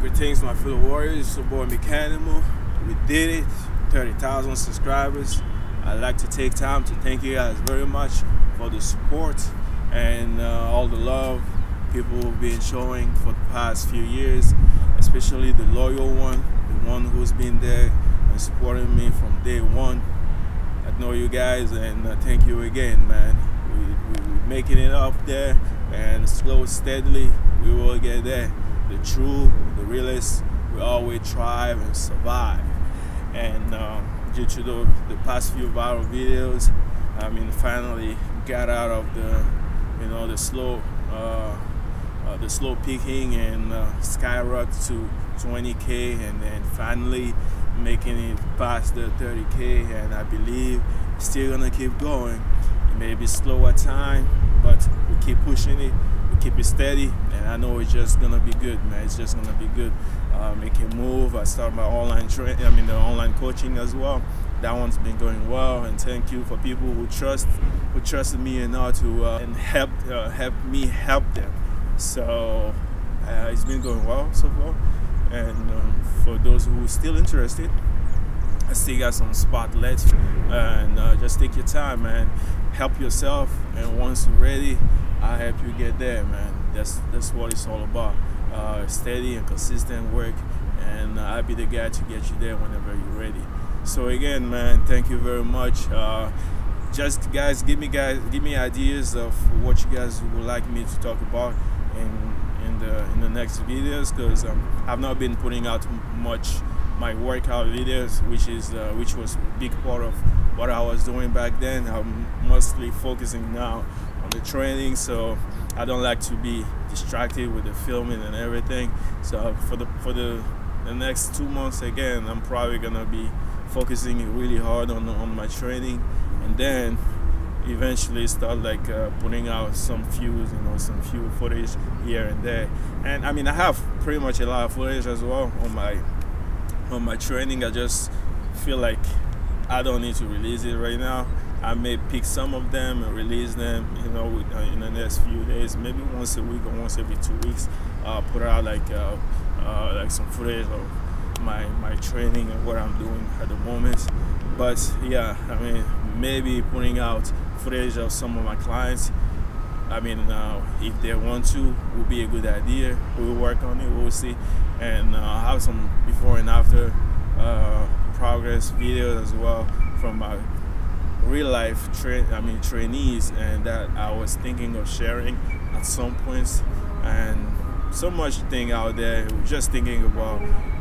Greetings, my fellow warriors. It's boy Meckanimal. We did it. 30,000 subscribers. I'd like to take time to thank you guys very much for the support and uh, all the love people have been showing for the past few years, especially the loyal one, the one who's been there and supporting me from day one. I know you guys and uh, thank you again, man. We, we, we're making it up there and slow, steadily, we will get there the true, the realest, we always thrive and survive. And um, due to the, the past few viral videos, I mean, finally got out of the, you know, the slow, uh, uh, the slow peaking and uh, skyrocket to 20k, and then finally making it past the 30k. And I believe still gonna keep going. It may be slow at time, but we keep pushing it. We keep it steady. And I know it's just gonna be good man. It's just gonna be good. Uh, make it move. I start my online training I mean the online coaching as well. That one's been going well. And thank you for people who trust who trusted me enough to uh, and help uh, help me help them so uh, it's been going well so far and um, for those who are still interested I still got some spot left and uh, just take your time man help yourself and once you're ready I'll help you get there, man. That's that's what it's all about. Uh, steady and consistent work, and uh, I'll be the guy to get you there whenever you're ready. So again, man, thank you very much. Uh, just guys, give me guys, give me ideas of what you guys would like me to talk about in in the in the next videos, because um, I've not been putting out much my workout videos, which is uh, which was a big part of what I was doing back then. I'm mostly focusing now on the training so I don't like to be distracted with the filming and everything so for the for the the next two months again I'm probably gonna be focusing really hard on, on my training and then eventually start like uh, putting out some few you know some few footage here and there and I mean I have pretty much a lot of footage as well on my on my training I just feel like I don't need to release it right now I may pick some of them and release them, you know, uh, in the next few days, maybe once a week or once every two weeks. Uh, put out like uh, uh, like some footage of my my training and what I'm doing at the moment. But yeah, I mean, maybe putting out footage of some of my clients. I mean, uh, if they want to, would be a good idea. We'll work on it. We'll see, and uh, have some before and after progress videos as well from my real life tra- I mean trainees and that I was thinking of sharing at some points and so much thing out there just thinking about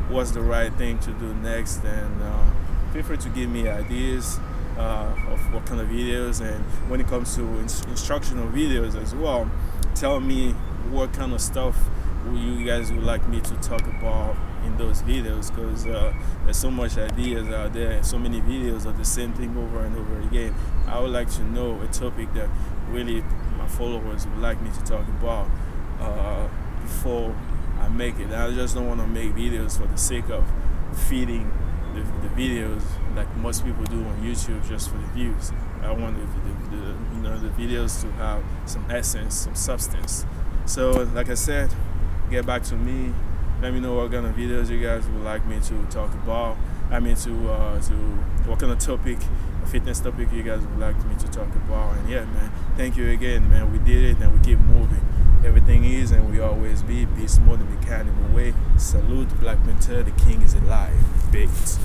what's the right thing to do next and uh, feel free to give me ideas uh, of what kind of videos and when it comes to in- instructional videos as well tell me what kind of stuff you guys would like me to talk about in those videos because uh, there's so much ideas out there so many videos of the same thing over and over again. I would like to know a topic that really my followers would like me to talk about uh, before I make it. I just don't want to make videos for the sake of feeding the, the, videos like most people do on YouTube just for the views I want the, the, the you know the videos to have some essence some substance so like I said get back to me let me know what kind of videos you guys would like me to talk about. I mean, to uh, to what kind of topic, fitness topic you guys would like me to talk about. And yeah, man, thank you again, man. We did it and we keep moving. Everything is and we always be. Beast Mode the mechanical way. Salute Black Panther, the king is alive. Baked.